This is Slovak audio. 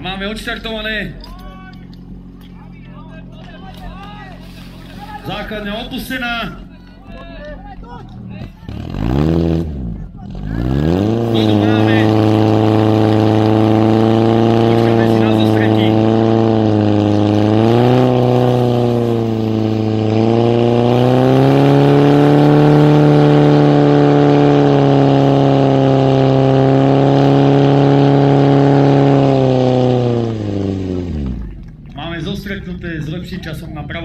A máme odštartované základňa opustená. Budú máme zostretnuté zlepšiť časom na pravo...